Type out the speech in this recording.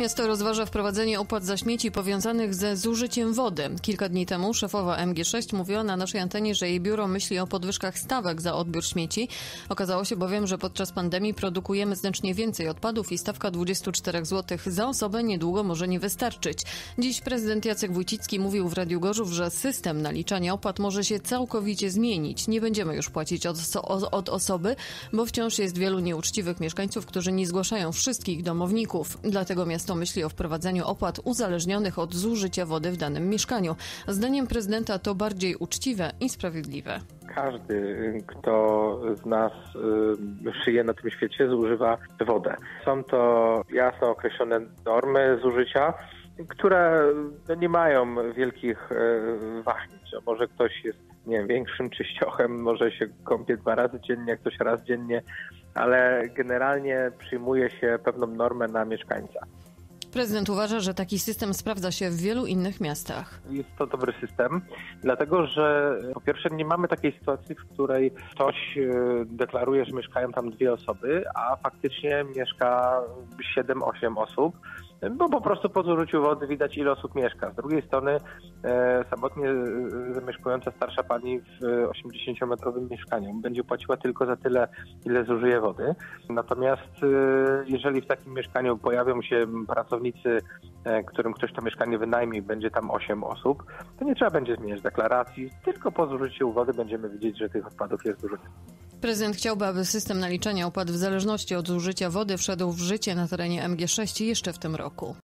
Miasto rozważa wprowadzenie opłat za śmieci powiązanych ze zużyciem wody. Kilka dni temu szefowa MG6 mówiła na naszej antenie, że jej biuro myśli o podwyżkach stawek za odbiór śmieci. Okazało się bowiem, że podczas pandemii produkujemy znacznie więcej odpadów i stawka 24 zł za osobę niedługo może nie wystarczyć. Dziś prezydent Jacek Wójcicki mówił w Radiu Gorzów, że system naliczania opłat może się całkowicie zmienić. Nie będziemy już płacić od, od osoby, bo wciąż jest wielu nieuczciwych mieszkańców, którzy nie zgłaszają wszystkich domowników. Dlatego miasto myśli o wprowadzeniu opłat uzależnionych od zużycia wody w danym mieszkaniu. Zdaniem prezydenta to bardziej uczciwe i sprawiedliwe. Każdy, kto z nas y, żyje na tym świecie, zużywa wodę. Są to jasno określone normy zużycia, które no, nie mają wielkich y, wahnięć. Może ktoś jest nie wiem, większym czyściochem, może się kąpie dwa razy dziennie, ktoś raz dziennie, ale generalnie przyjmuje się pewną normę na mieszkańca. Prezydent uważa, że taki system sprawdza się w wielu innych miastach. Jest to dobry system, dlatego że po pierwsze nie mamy takiej sytuacji, w której ktoś e, deklaruje, że mieszkają tam dwie osoby, a faktycznie mieszka 7-8 osób bo po prostu po zużyciu wody widać ile osób mieszka. Z drugiej strony e, samotnie e, zamieszkująca starsza pani w 80-metrowym mieszkaniu będzie płaciła tylko za tyle, ile zużyje wody. Natomiast e, jeżeli w takim mieszkaniu pojawią się pracownicy, e, którym ktoś to mieszkanie wynajmie i będzie tam 8 osób, to nie trzeba będzie zmieniać deklaracji, tylko po zużyciu wody będziemy widzieć, że tych odpadów jest dużo. Prezydent chciałby, aby system naliczania opłat w zależności od zużycia wody wszedł w życie na terenie MG6 jeszcze w tym roku.